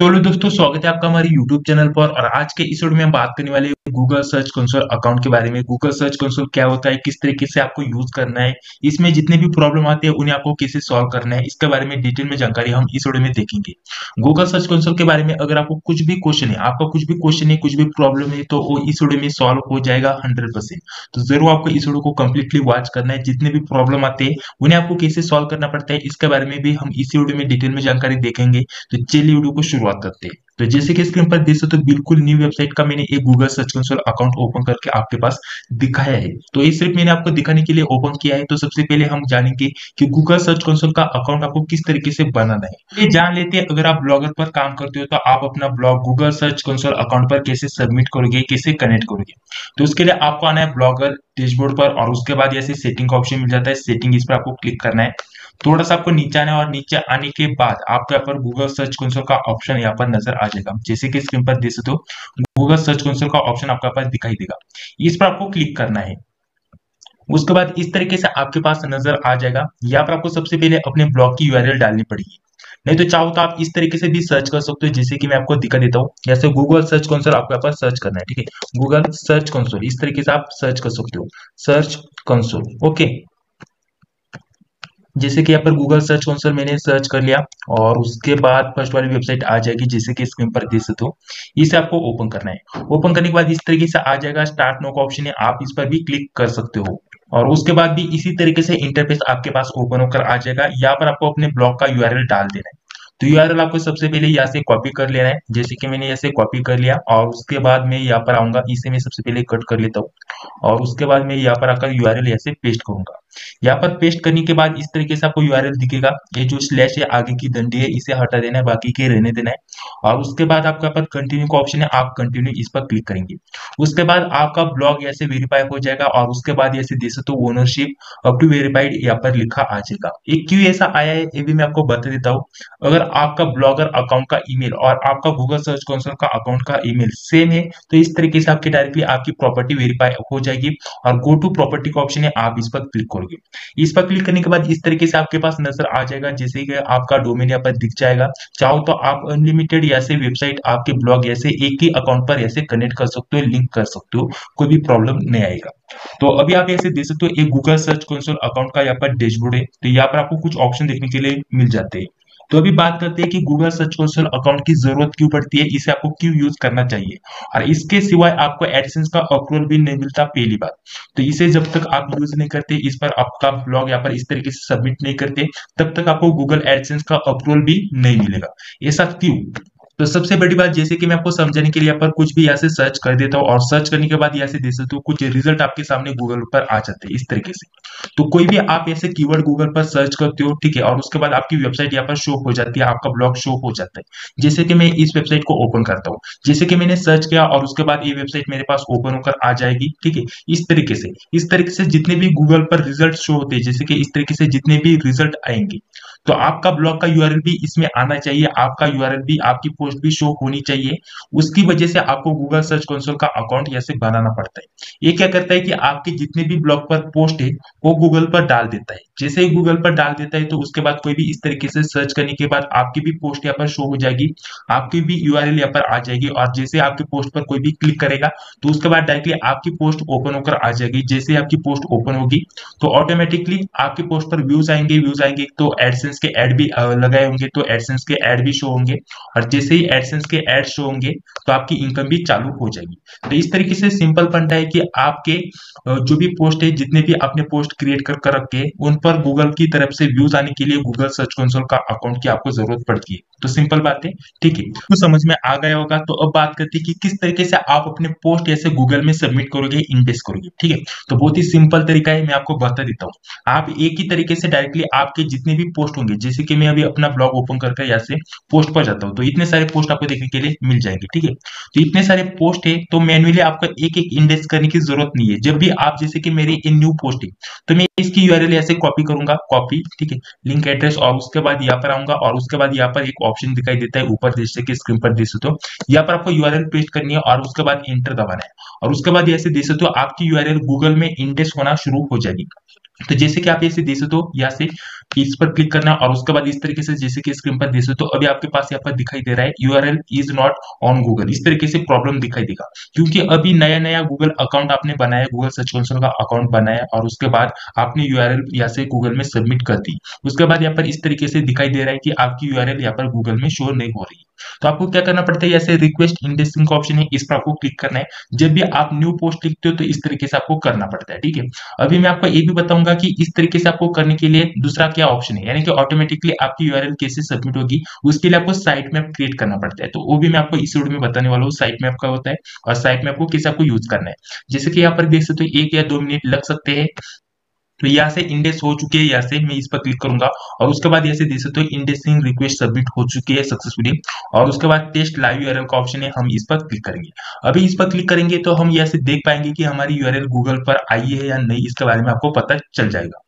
चलो दोस्तों, स्वागत है आपका हमारे YouTube चैनल पर और आज के इस वीडियो में हम बात करने वाले गूगल सर्च कंसोल अकाउंट के बारे में गूगल सर्च कंसोल क्या होता है, किस तरीके से आपको यूज़ करना है, इसमें जितने भी प्रॉब्लम आते हैं, उन्हें आपको कैसे सॉल्व करना है, इसके बारे में डिटेल में जानकारी हम इस वीडियो में देखेंगे। गूगल सर्च कंसोल के बारे में अगर आपको कुछ भी क्वेश्चन है, आपका कुछ भी क्वेश्चन है, कुछ भी प्रॉब्लम है तो वो इस वीडियो में सॉल्व हो जाएगा हंड्रेड तो ज़रूर आपको इस वीडियो को कम्प्लीटली वॉच करना है, जितने भी प्रॉब्लम आते हैं, उन्हें आपको कैसे सॉल्व करना पड़ता है, इसके बारे में भी हम इसी वीडियो में डिटेल में जानकारी देखेंगे। तो चलिए वीडियो को शुरुआत करते हैं। तो जैसे कि स्क्रीन पर देख सकते हो, बिल्कुल न्यू वेबसाइट का मैंने एक Google search console account open करके आपके पास दिखाया है। तो ये सिर्फ़ मैंने आपको दिखाने के लिए ओपन किया है। तो सबसे पहले हम जानेंगे कि गूगल सर्च कंसोल का अकाउंट आपको किस तरीके से बनाना है। ये जान लेते हैं, अगर आप ब्लॉगर पर काम करते हो तो आप अपना blog Google search console account पर कैसे सबमिट करोगे, कैसे कनेक्ट करोगे। तो उसके लिए आपको आना है ब्लॉगर डैशबोर्ड पर और उसके बाद ऐसे सेटिंग का ऑप्शन मिल जाता है। सेटिंग इस पर आपको क्लिक करना है। थोड़ा सा आपको नीचे आना है और नीचे आने के बाद आपको यहाँ पर गूगल सर्च कंसोल का ऑप्शन यहाँ पर नज़र आ जाएगा। जैसे कि स्क्रीन पर देख सकते हो गूगल सर्च कंसोल का ऑप्शन आपके पास दिखाई देगा। इस पर आपको क्लिक करना है। उसके बाद इस तरीके से आपके पास नज़र आ जाएगा। यहाँ पर आपको सबसे पहले अपने ब्लॉग की यूआरएल डालनी पड़ेगी। नहीं तो चाहो तो आप इस तरीके से भी सर्च कर सकते हो, जैसे कि मैं आपको दिखा देता हूँ। जैसे गूगल सर्च कंसोल आपको यहाँ पर सर्च करना है, ठीक है? गूगल सर्च कंसोल इस तरीके से आप सर्च कर सकते हो। सर्च कंसोल ओके जैसे कि यहाँ पर गूगल सर्च कंसोल मैंने सर्च कर लिया और उसके बाद फ़र्स्ट वाली वेबसाइट आ जाएगी जैसे कि स्क्रीन पर देख सकते हो। इसे आपको ओपन करना है। ओपन करने के बाद इस तरीके से आ जाएगा स्टार्ट नो का ऑप्शन है। आप इस पर भी क्लिक कर सकते हो। और उसके बाद भी इसी तरीके से इंटरफेस आपके पास ओपन होकर आ जाएगा। यहाँ पर आपको अपने ब्लॉग का यूआरएल डाल देना है। तो यूआरएल आपको सबसे पहले यहाँ से कॉपी कर लेना है। जैसे कि मैंने यहाँ से कॉपी कर लिया और उसके बाद मैं यहाँ पर आऊँगा। इसे मैं सबसे पहले कट कर लेता हूँ। और उसके बाद मैं यहाँ पर आकर यूआरएल यहाँ से पेस्ट करूँगा। यहाँ पर पेस्ट करने के बाद इस तरीके से आपको यूआरएल दिखेगा। ये जो स्लैश है, आगे की डंडी है, इसे हटा देना है, बाकी के रहने देना है। और उसके बाद आपका पर कंटिन्यू का ऑप्शन है, आप कंटिन्यू इस पर क्लिक करेंगे। उसके बाद आपका ब्लॉग ऐसे वेरीफाई हो जाएगा और उसके बाद ऐसे देख सकते ओनरशिप अप टू वेरीफाइड यहाँ पर लिखा आ जाएगा। ये क्यों ऐसा आया है, ये भी मैं आपको बता देता हूँ। अगर आपका ब्लॉगर अकाउंट का ईमेल और आपका गूगल सर्च कंसोल का अकाउंट का ईमेल सेम है तो इस तरीके से आपकी डायरेक्टली आपकी प्रॉपर्टी वेरीफाई हो जाएगी। और गो टू प्रॉपर्टी का ऑप्शन है, आप इस पर क्लिक करोगे इस पर क्लिक करने के बाद इस तरीके से आपके पास नज़र आ जाएगा, जैसे कि आपका डोमेन यहाँ पर दिख जाएगा। चाहो तो आप अनलिमिटेड ऐसे वेबसाइट आपके ब्लॉग ऐसे एक ही अकाउंट पर ऐसे कनेक्ट कर सकते हो लिंक कर सकते हो, कोई भी प्रॉब्लम नहीं आएगा। तो अभी आप ऐसे देख सकते हो, एक गूगल सर्च कंसोल अकाउंट का यहाँ पर डैशबोर्ड है। तो यहाँ पर आपको कुछ ऑप्शन देखने के लिए मिल जाते हैं। तो अभी बात करते हैं कि गूगल सर्च कंसोल अकाउंट की ज़रूरत क्यों पड़ती है, इसे आपको क्यों यूज़ करना चाहिए? और इसके सिवाय आपको एडसेंस का अप्रूवल भी नहीं मिलता पहली बात। तो इसे जब तक आप यूज़ नहीं करते, इस पर आपका ब्लॉग यहाँ पर इस तरीके से सबमिट नहीं करते, तब तक आपको गूगल एडसेंस का अप्रूवल भी नहीं मिलेगा। ऐसा क्यों? तो सबसे बड़ी बात जैसे कि मैं आपको समझाने के लिए यहाँ पर कुछ भी यहाँ से सर्च कर देता हूँ और सर्च करने के बाद यहाँ से देख सकते हो कुछ रिज़ल्ट आपके सामने गूगल पर आ जाते हैं इस तरीके से। तो कोई भी आप ऐसे कीवर्ड गूगल पर सर्च करते हो, ठीक है, और उसके बाद आपकी वेबसाइट यहाँ पर शो हो जाती है, आपका ब्लॉग शो हो जाता है। जैसे कि मैं इस वेबसाइट को ओपन करता हूँ। जैसे कि मैंने सर्च किया और उसके बाद ये वेबसाइट मेरे पास ओपन होकर आ जाएगी, ठीक है, इस तरीके से। इस तरीके से जितने भी गूगल पर रिज़ल्ट शो होते हैं, जैसे कि इस तरीके से जितने भी रिज़ल्ट आएँगे तो आपका ब्लॉग का यूआरएल भी इसमें आना चाहिए, आपका यूआरएल भी, आपकी पोस्ट भी शो होनी चाहिए। उसकी वजह से आपको गूगल सर्च कंसोल का अकाउंट यहाँ से बनाना पड़ता है। ये क्या करता है कि आपके जितने भी ब्लॉग पर पोस्ट है, वो गूगल पर डाल देता है। जैसे ही गूगल पर डाल देता है तो उसके बाद कोई भी इस तरीके से सर्च करने के बाद आपकी भी पोस्ट यहाँ पर शो हो जाएगी, आपकी भी यू यहाँ पर आ जाएगी और जैसे आपकी पोस्ट पर कोई भी क्लिक करेगा तो उसके बाद डायरेक्टली आपकी पोस्ट ओपन होकर आ जाएगी। जैसे आपकी पोस्ट ओपन होगी तो ऑटोमेटिकली आपकी पोस्ट पर व्यूज़ आएँगे व्यूज़ आएँगे तो एडसेंस के एड भी लगाए होंगे तो एडसेंस के एड भी शो होंगे और जैसे ही एडसेंस के एड शो होंगे तो आपकी इनकम भी चालू हो जाएगी। तो इस तरीके से सिंपल फंडा है कि आपके जो भी पोस्ट है, जितने भी आपने पोस्ट क्रिएट कर कर रखे उन पर गूगल की तरफ़ से व्यूज़ आने के लिए गूगल सर्च कंसोल का अकाउंट की आपको ज़रूरत पड़ती है। तो सिंपल बात है, ठीक है? तो समझ में आ गया होगा तो अब बात करते हैं कि किस तरीके से आप अपने पोस्ट ऐसे गूगल में सबमिट करोगे इंडेक्स करोगे, ठीक है? तो बहुत ही सिंपल तरीका है, मैं आपको बता देता हूँ। आप एक ही तरीके से डायरेक्टली आपके जितने भी पोस्ट होंगे, जैसे कि मैं अभी अपना ब्लॉग ओपन करके यहाँ से पोस्ट पर जाता हूँ तो इतने सारे पोस्ट आपको देखने के लिए मिल जाएँगे, ठीक है? तो इतने सारे पोस्ट है तो मैनुअली आपको एक एक इंडेक्स करने की ज़रूरत नहीं है। जब भी आप, जैसे कि मेरी इन न्यू पोस्ट है तो मैं इसकी यूआरएल ऐसे कॉपी करूँगा कॉपी ठीक है? लिंक एड्रेस और उसके बाद यहाँ पर आऊँगा और उसके बाद यहाँ पर एक ऑप्शन दिखाई देता है ऊपर जैसे कि स्क्रीन पर देख सकते हो यहाँ पर आपको यूआरएल पेस्ट करनी है और उसके बाद इंटर दबाना है। और उसके बाद ऐसे देख सकते हो आपकी यूआरएल गूगल में इंडेक्स होना शुरू हो जाएगी। तो जैसे कि आप ऐसे देख सकते हो, यहाँ से इस पर क्लिक करना और उसके बाद इस तरीके से जैसे कि स्क्रीन पर देख सकते हो, अभी आपके पास यहाँ पर दिखाई दे रहा है U R L is not on Google इस तरीके से प्रॉब्लम दिखाई देगा। क्योंकि अभी नया नया गूगल अकाउंट आपने बनाया गूगल सर्च कंसोल का अकाउंट बनाया और उसके बाद आपने यूआरएल यहाँ से गूगल में सबमिट कर दी। उसके बाद यहाँ पर इस तरीके से दिखाई दे रहा है कि आपकी यूआरएल यहाँ पर गूगल में शो नहीं हो रही। तो आपको क्या करना पड़ता है? ऐसे रिक्वेस्ट इंडेक्सिंग का ऑप्शन है, इस पर आपको क्लिक करना है। जब भी आप न्यू पोस्ट लिखते हो तो इस तरीके से आपको करना पड़ता है, ठीक है? अभी मैं आपको ये भी बताऊँगा कि इस तरीके से आपको करने के लिए दूसरा क्या ऑप्शन है? यानी कि ऑटोमेटिकली आपकी यूआरएल कैसे सबमिट होगी, उसके लिए आपको साइट मैप क्रिएट करना पड़ता है। तो वो भी मैं आपको इस वीडियो में बताने वाला हूँ साइट मैप का होता है और साइट मैप को कैसे आपको यूज़ करना है। जैसे कि यहाँ पर देख सकते हो, एक या दो मिनट लग सकते हैं। तो यहाँ से इंडेक्स हो चुके हैं, यहाँ से मैं इस पर क्लिक करूँगा। और उसके बाद यहाँ से देख सकते हो इंडेक्सिंग रिक्वेस्ट सबमिट हो चुकी है सक्सेसफुली और उसके बाद टेस्ट लाइव यूआरएल का ऑप्शन है, हम इस पर क्लिक करेंगे। अभी इस पर क्लिक करेंगे तो हम यहाँ से देख पाएँगे कि हमारी यूआरएल गूगल पर आई है या नहीं, इसके बारे में आपको पता चल जाएगा।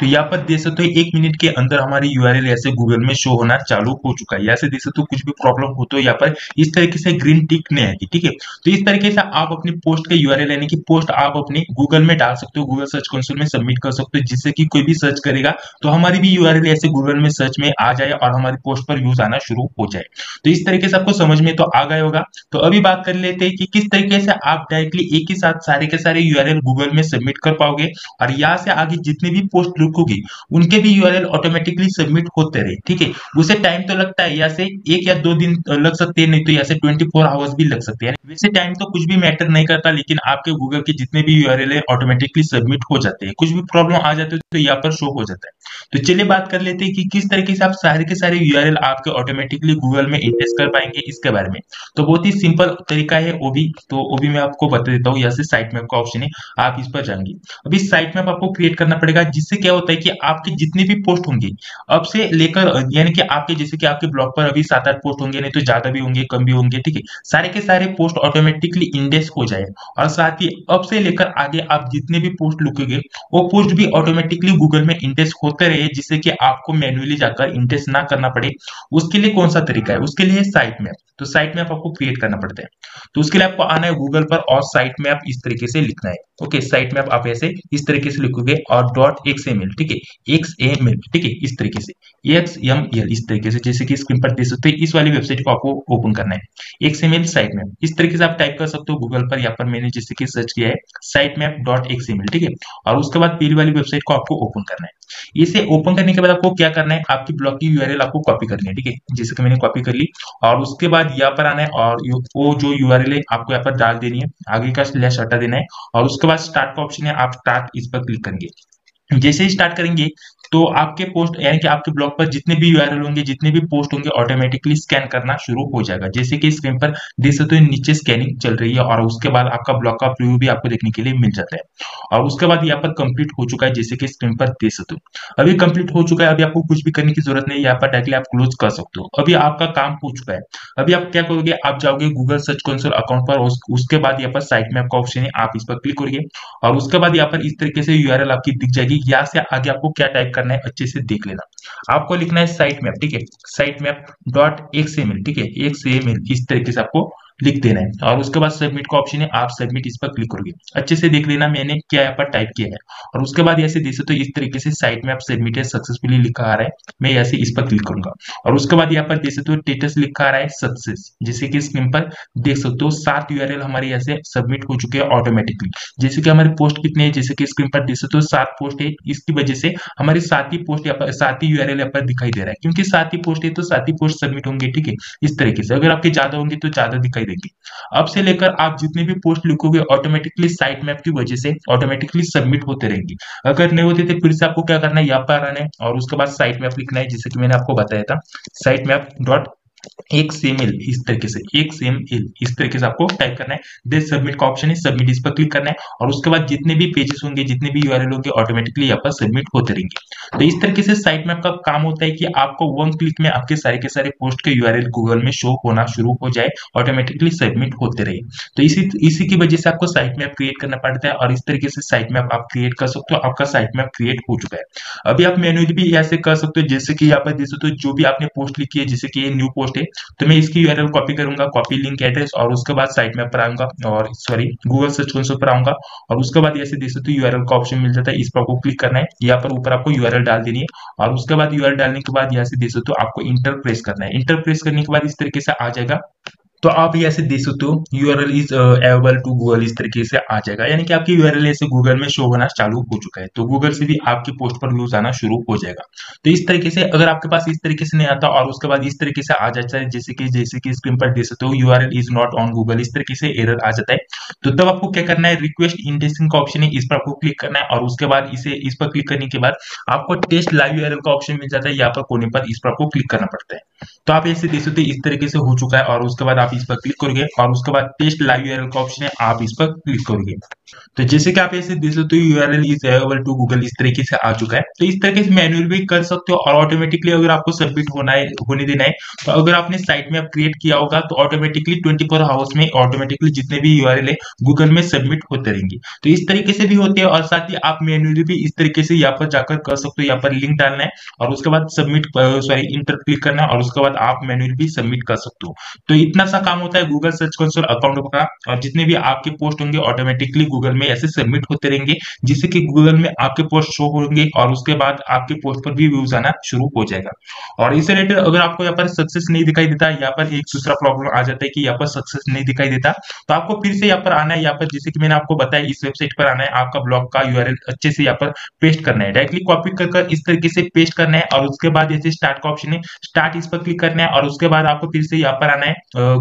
तो यहाँ पर देख सकते हो, एक मिनट के अंदर हमारी यूआरएल ऐसे गूगल में शो होना चालू हो चुका है। यहाँ से देख सकते हो, कुछ भी प्रॉब्लम हो तो यहाँ पर इस तरीके से ग्रीन टिक नहीं आएगी, ठीक है? तो इस तरीके से आप अपनी पोस्ट के यूआरएल यानी कि पोस्ट आप अपने गूगल में डाल सकते हो गूगल सर्च कंसोल में सबमिट कर सकते हो, जिससे कि कोई भी सर्च करेगा तो हमारी भी यूआरएल ऐसे गूगल में सर्च में आ जाए और हमारी पोस्ट पर यूज़ आना शुरू हो जाए। तो इस तरीके से आपको समझ में तो आ गया होगा। तो अभी बात कर लेते हैं कि किस तरीके से आप डायरेक्टली एक ही साथ सारे के सारे यूआरएल गूगल में सबमिट कर पाओगे। और यहाँ से आगे जितने भी पोस्ट लिखोगे होगी उनके भी यूआरएल ऑटोमेटिकली सबमिट होते रहे, ठीक है? उसे टाइम तो लगता है, या से एक या दो दिन लग सकते हैं, नहीं तो या से ट्वेंटी फोर आवर्स भी लग सकते हैं। वैसे टाइम तो कुछ भी मैटर नहीं करता, लेकिन आपके गूगल के जितने भी यूआरएल है ऑटोमेटिकली सबमिट हो जाते हैं। कुछ भी प्रॉब्लम आ जाते हैं तो यहाँ पर शो हो जाता है। तो चलिए बात कर लेते हैं कि किस तरीके से आप सारे के सारे यूआरएल आपके ऑटोमेटिकली गूगल में इंडेक्स कर पाएँगे इसके बारे में। तो बहुत ही सिंपल तरीका है वो भी। तो वो भी मैं आपको बता देता हूँ, यहाँ से साइट मैप का ऑप्शन है, आप इस पर जाएँगे। अभी साइट मैप आपको क्रिएट करना पड़ेगा, जिससे क्या होता है कि आपके जितने भी पोस्ट होंगे, अब से लेकर, यानी कि आपके, जैसे कि आपके ब्लॉग पर अभी सात आठ पोस्ट होंगे, नहीं तो ज़्यादा भी होंगे, कम भी होंगे, ठीक है? सारे के सारे पोस्ट ऑटोमेटिकली इंडेक्स हो जाए। और साथ ही अब से लेकर आगे आप जितने भी पोस्ट लिखोगे, वो पोस्ट भी ऑटोमेटिकली गूगल में इंडेक्स होते रहे जिससे कि आपको मैन्युअली जाकर इंडेक्स ना करना पड़े, उसके लिए कौन सा तरीका है? उसके लिए साइट मैप तो साइट मैप आपको क्रिएट करना पड़ता है। तो उसके लिए आपको आना है गूगल पर और साइट मैप इस तरीके से लिखना है। ओके साइट मैप आप ऐसे इस तरीके से लिखोगे और डॉट एक्स एम एल ठीक है? एक्स एम एल ठीक है? इस तरीके से। एक्स एम एल इस तरीके से, जैसे कि स्क्रीन पर देख सकते हैं, इस वाली वेबसाइट को आपको ओपन करना है। X M L site map इस तरीके से आप टाइप कर सकते हो गूगल पर, यहाँ पर मैंने जैसे कि सर्च किया है sitemap dot X M L ठीक है? और उसके बाद पहली वाली वेबसाइट को आपको ओपन करना है। इसे ओपन करने के बाद आपको क्या करना है? आपकी ब्लॉग की यूआरएल आपको कॉपी करनी है, ठीक है? जैसे कि मैंने कॉपी कर ली। और उसके बाद यहाँ पर आना है और वो जो यूआरएल है आपको यहाँ पर डाल देनी है। आगे का स्लैश हटा देना है। और उसके बाद स्टार्ट का ऑप्शन है, आप स्टार्ट इस पर क्लिक करेंगे। जैसे ही स्टार्ट करेंगे तो आपके पोस्ट यानी कि आपके ब्लॉग पर जितने भी यूआरएल होंगे, जितने भी पोस्ट होंगे ऑटोमेटिकली स्कैन करना शुरू हो जाएगा। जैसे कि स्क्रीन पर देख सकते हो, नीचे स्कैनिंग चल रही है और उसके बाद आपका ब्लॉग का प्रीव्यू भी आपको देखने के लिए मिल जाता है। और उसके बाद यहाँ पर कंप्लीट हो चुका है, जैसे कि स्क्रीन पर देख सकते हो। अभी कंप्लीट हो चुका है, अभी आपको कुछ भी करने की ज़रूरत नहीं, यहाँ पर डायरेक्टली आप क्लोज कर सकते हो। अभी आपका काम हो चुका है। अभी आप क्या करोगे, आप जाओगे गूगल सर्च कंसोल अकाउंट पर उसके बाद यहाँ पर साइट मैप का ऑप्शन है, आप इस पर क्लिक करोगे। और उसके बाद यहाँ पर इस तरीके से यूआरएल आपकी दिख जाएगी। यहाँ से आगे आपको क्या टाइप करना है, अच्छे से देख लेना। आपको लिखना है साइट मैप ठीक है? साइट मैप डॉट एक्सएमएल ठीक है? एक्सएमएल इस तरीके से आपको लिख देना है। और उसके बाद सबमिट का ऑप्शन है, आप सबमिट इस पर क्लिक करोगे। अच्छे से देख लेना मैंने क्या यहाँ पर टाइप किया है। और उसके बाद ऐसे देख सकते हो, इस तरीके से साइट में आप सबमिटेड सक्सेसफुली लिखा आ रहा है, मैं ऐसे इस पर क्लिक करूँगा। और उसके बाद यहाँ पर देख सकते हो स्टेटस लिखा आ रहा है सक्सेस जैसे कि स्क्रीन पर देख सकते हो, सात यूआरएल हमारे यहाँ से सबमिट हो चुके हैं ऑटोमेटिकली जैसे कि हमारे पोस्ट कितने हैं, जैसे कि स्क्रीन पर देख सकते हो, सात पोस्ट है। इसकी वजह से हमारी सात ही पोस्ट यहाँ पर, सात ही यूआरएल यहाँ पर दिखाई दे रहा है। क्योंकि सात ही पोस्ट है तो सात ही पोस्ट सबमिट होंगे, ठीक है? इस तरीके से। अगर आपके ज़्यादा होंगे तो ज़्यादा दिखाई देंगे अब से लेकर आप जितने भी पोस्ट लिखोगे ऑटोमेटिकली साइट मैप की वजह से ऑटोमेटिकली सबमिट होते रहेंगे। अगर नहीं होते तो फिर से आपको क्या करना है? यहाँ पर आना है और उसके बाद साइट मैप लिखना है, जैसे कि मैंने आपको बताया था। साइट मैप डॉट एक सेम इस तरीके से, एक सेम एल इस तरीके से आपको टाइप करना है। दे सबमिट का ऑप्शन है सबमिट इस पर क्लिक करना है और उसके बाद जितने भी पेजेस होंगे, जितने भी यूआरएल होंगे ऑटोमेटिकली यहाँ पर सबमिट होते रहेंगे। तो इस तरीके से साइट मैप का काम होता है कि आपको वन क्लिक में आपके सारे के सारे पोस्ट के यूआरएल गूगल में शो होना शुरू हो जाए ऑटोमेटिकली सबमिट होते रहे। तो इसी इसी की वजह से आपको साइट मैप क्रिएट करना पड़ता है और इस तरीके से साइट मैप आप क्रिएट कर सकते हो, आपका साइट मैप क्रिएट हो चुका है। अभी आप मैनुअली भी ऐसे कर सकते हो, जैसे कि यहाँ पर देख सकते हो, जो भी आपने पोस्ट लिखी है, जैसे कि न्यू पोस्ट पोस्ट है तो मैं इसकी यूआरएल कॉपी करूँगा कॉपी लिंक एड्रेस और उसके बाद साइट में पर आऊँगा और सॉरी गूगल सर्च कंसोल पर आऊँगा और उसके बाद ऐसे देख सकते हो यूआरएल का ऑप्शन मिल जाता है, इस पर आपको क्लिक करना है। यहाँ पर ऊपर आपको यूआरएल डाल देनी है और उसके बाद यूआरएल डालने के बाद यहाँ से देख सकते आपको इंटर प्रेस करना है। इंटर प्रेस करने के बाद इस तरीके से आ जाएगा। तो आप ये ऐसे देख सकते हो U R L is available to Google इस तरीके से आ जाएगा। यानी कि आपकी यू आर एल ऐसे गूगल में शो होना चालू हो चुका है। तो गूगल से भी आपकी पोस्ट पर व्यूज़ आना शुरू हो जाएगा। तो इस तरीके से अगर आपके पास इस तरीके से नहीं आता और उसके बाद इस तरीके से आ जाता है, जैसे कि जैसे कि स्क्रीन पर देख सकते हो URL is not on Google इस तरीके से एरर आ जाता है। तो तब आपको क्या करना है रिक्वेस्ट इंडेक्सिंग का ऑप्शन है, इस पर आपको क्लिक करना है और उसके बाद इसे, इस पर क्लिक करने के बाद आपको टेस्ट लाइव यूआरएल का ऑप्शन मिल जाता है, यहाँ पर कोने पर इस पर आपको क्लिक करना पड़ता है। तो आप ऐसे देख सकते हो, इस तरीके से हो चुका है और उसके बाद आप इस पर क्लिक करोगे और उसके बाद टेस्ट लाइव यूआरएल का ऑप्शन है, आप इस पर क्लिक करोगे। तो जैसे कि आप ऐसे देख सकते हो URL is available to Google इस तरीके से आ चुका है। तो इस तरीके से मैनुअल भी कर सकते हो और ऑटोमेटिकली अगर आपको सबमिट होना है, होने देना है तो अगर आपने साइट में आप क्रिएट किया होगा तो ऑटोमेटिकली ट्वेंटी फोर आवर्स में ऑटोमेटिकली जितने भी यूआरएल है गूगल में सबमिट होते रहेंगे। तो इस तरीके से भी होते हैं और साथ ही आप मैनुअली भी इस तरीके से यहाँ पर जाकर कर सकते हो, यहाँ पर लिंक डालना है और उसके बाद सबमिट सॉरी इंटर क्लिक करना है और उसके बाद आप मैनुअल भी सबमिट कर सकते हो। तो इतना सा काम होता है गूगल सर्च कंसोल अकाउंट का, और जितने भी आपके पोस्ट होंगे ऑटोमेटिकली गूगल में ऐसे सबमिट होते रहेंगे, जिससे कि गूगल में आपके पोस्ट शो होंगे और उसके बाद आपके पोस्ट पर भी व्यूज़ आना शुरू हो जाएगा। और इससे रिलेटेड अगर आपको यहाँ पर सक्सेस नहीं दिखाई देता, यहाँ पर एक दूसरा प्रॉब्लम आ जाता है कि यहाँ पर सक्सेस नहीं दिखाई देता तो आपको फिर से यहाँ पर आना है, यहाँ पर जैसे कि मैंने आपको बताया, इस वेबसाइट पर आना है, आपका ब्लॉग का यूआरएल अच्छे से यहाँ पर पेस्ट करना है। डायरेक्टली कॉपी कर इस तरीके से पेस्ट करना है, और उसके बाद जैसे स्टार्ट का ऑप्शन है स्टार्ट इस पर क्लिक करना है, और उसके बाद आपको फिर से यहाँ पर आना है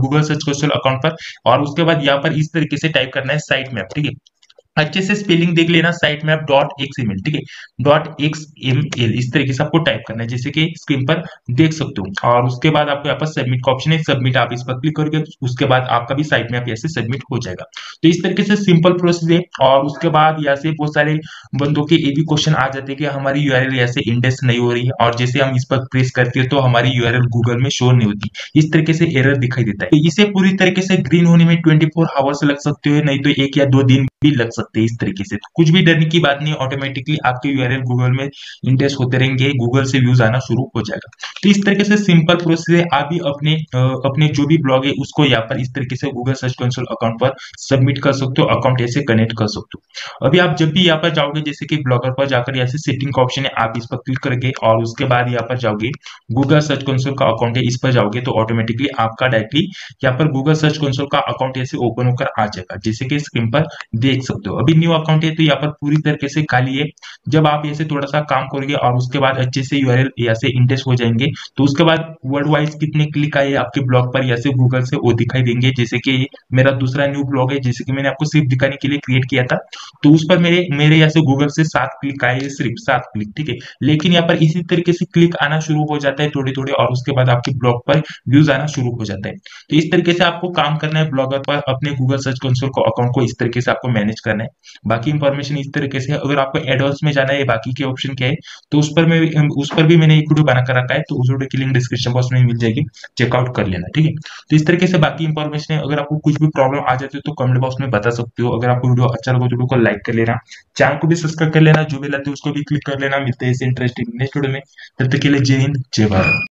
गूगल सर्च कंसोल अकाउंट पर और उसके बाद यहाँ पर इस तरीके से टाइप करना है साइट मैप ठीक है? अच्छे से स्पेलिंग देख लेना sitemap dot X M L ठीक है? डॉट एक्स एम एल इस तरीके से आपको टाइप करना है, जैसे कि स्क्रीन पर देख सकते हो। और उसके बाद आपको यहाँ पर सबमिट का ऑप्शन है सबमिट आप इस पर क्लिक करोगे, उसके बाद आपका भी साइट मैप ऐसे सबमिट हो जाएगा। तो इस तरीके से सिंपल प्रोसेस है। और उसके बाद यहाँ से बहुत सारे बंदों के ये भी क्वेश्चन आ जाते हैं कि हमारी यू आर ऐसे इंडेक्स नहीं हो रही है, और जैसे हम इस पर प्रेस करते हैं तो हमारी यूआरएल गूगल में शो नहीं होती। इस तरीके से एरर दिखाई देता है। तो इसे पूरी तरीके से ग्रीन होने में ट्वेंटी फोर आवर्स लग सकते हो, नहीं तो एक या दो दिन भी लग सकते हैं इस तरीके से। तो कुछ भी डरने की बात नहीं ऑटोमेटिकली आपके यूआरएल गूगल में इंडेक्स होते रहेंगे गूगल से व्यूज़ आना शुरू हो जाएगा। तो इस तरीके से सिंपल प्रोसेस है आप भी अपने अपने जो भी ब्लॉग है, उसको यहाँ पर इस तरीके से गूगल सर्च कंसोल अकाउंट पर सबमिट कर सकते हो अकाउंट ऐसे कनेक्ट कर सकते हो। अभी आप जब भी यहाँ पर जाओगे, जैसे कि ब्लॉगर पर जाकर यहाँ सेटिंग का ऑप्शन है, आप इस पर क्लिक करके और उसके बाद यहाँ पर जाओगे गूगल सर्च कंसोल का अकाउंट है, इस पर जाओगे तो ऑटोमेटिकली आपका डायरेक्टली यहाँ पर गूगल सर्च कंसोल का अकाउंट ऐसे ओपन होकर आ जाएगा। जैसे कि स्क्रीन पर देख सकते हो। अभी न्यू अकाउंट है तो यहाँ पर पूरी तरीके से खाली है। जब आप ऐसे थोड़ा सा काम करोगे और उसके बाद अच्छे से यूआरएल यहाँ से इंडेक्स हो जाएँगे तो उसके बाद वर्ड वाइज कितने क्लिक आए आपके ब्लॉग पर या से गूगल से वो दिखाई देंगे। जैसे कि मेरा दूसरा न्यू ब्लॉग है, जैसे कि मैंने आपको सिर्फ़ दिखाने के लिए क्रिएट किया था तो उस पर मेरे मेरे यहाँ से गूगल से सात क्लिक आए, सिर्फ़ सात क्लिक ठीक है? लेकिन यहाँ पर इसी तरीके से क्लिक आना शुरू हो जाता है थोड़े थोड़े और उसके बाद आपके ब्लॉग पर व्यूज़ आना शुरू हो जाता है। तो इस तरीके से आपको काम करना है ब्लॉगर पर, अपने गूगल सर्च कंसोल को अकाउंट को इस तरीके से आपको मैनेज करना है। बाकी इंफॉर्मेशन इस तरीके से अगर आपको एडवांस में जाना है, बाकी के ऑप्शन क्या है तो उस पर मैं, उस पर भी मैंने एक वीडियो बना कर रखा है तो उस वीडियो की लिंक डिस्क्रिप्शन बॉक्स में मिल जाएगी। चेकआउट कर लेना, ठीक है? तो इस तरीके से बाकी इंफॉर्मेशन है। अगर आपको कुछ भी प्रॉब्लम आ जाती है तो कमेंट बॉक्स में बता सकते हो। अगर आपको वीडियो अच्छा लगा तो वीडियो को लाइक कर लेना। चैनल को भी सब्सक्राइब कर लेना। जो भी लाते उसको भी क्लिक कर लेना। मिलते हैं इंटरेस्टिंग नेक्स्ट वीडियो में। तब तक के लिए जय हिंद, जय भारत।